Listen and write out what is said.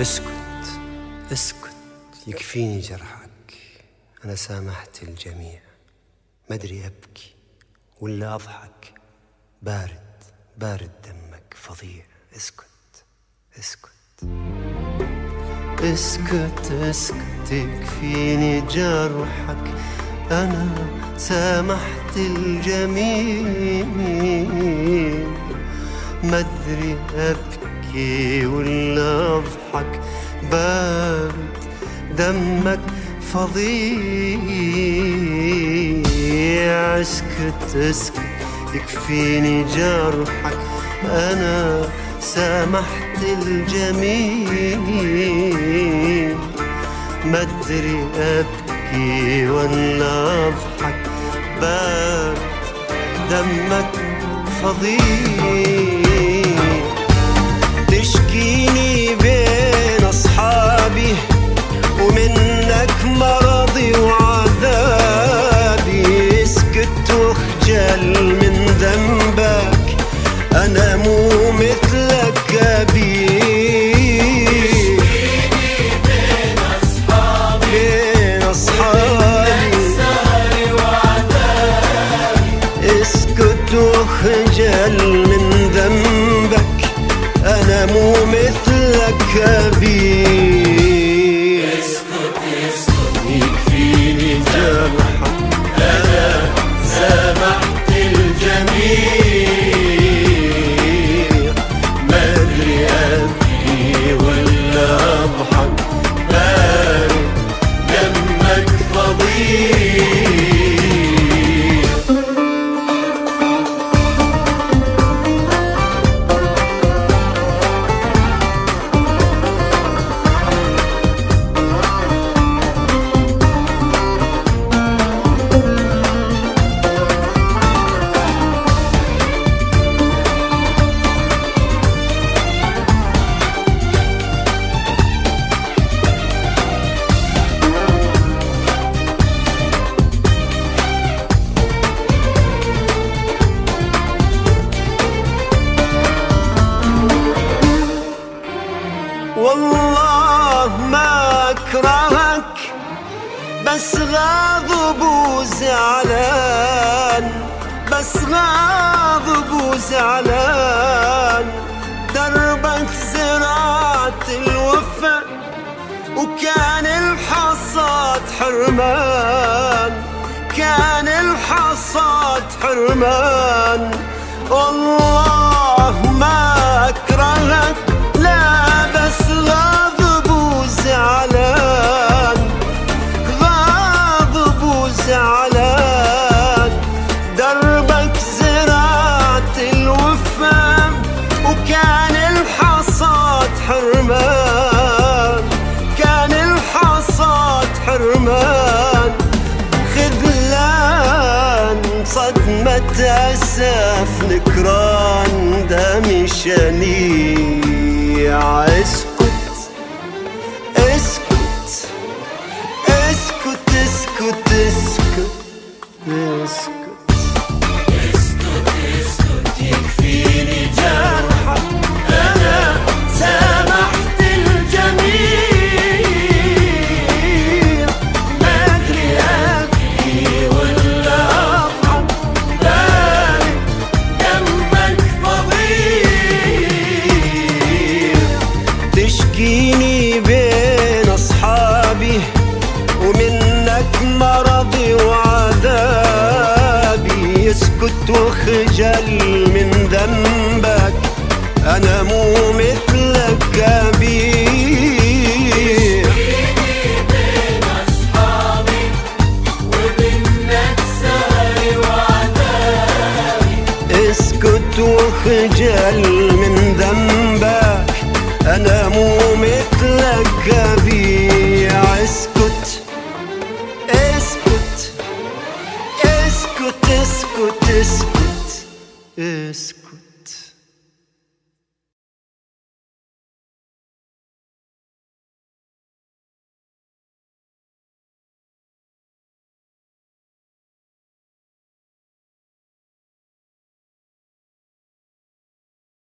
اسكت اسكت. يكفيني جرحك. أنا سامحت الجميع. ما أدري أبكي ولا أضحك. بارد بارد دمك فظيع. اسكت اسكت. اسكت اسكت. يكفيني جرحك. أنا سامحت الجميع. ما أدري أبكي ولا أضحك بارد دمك فظيع. اسكت اسكت يكفيني جرحك. أنا سامحت الجميع ما أدري أبكي ولا أضحك. بارد دمك فظيع. بس غاضب وزعلان بس غاضب وزعلان. دربك زراعة الوفا وكان الحصاد حرمان. كان الحصاد حرمان. والله صدمة أسف نكران دمي شنيع. اسكت اسكت اسكت اسكت اسكت اسكت. وخجل من ذنبك أنا مو مثلك كبير. اسكت وخجل من ذنبك أنا مو مثلك كبير. اسكت اسكت اسكت اسكت اسكت. اسكت